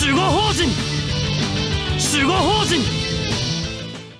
守護法人。守護法人。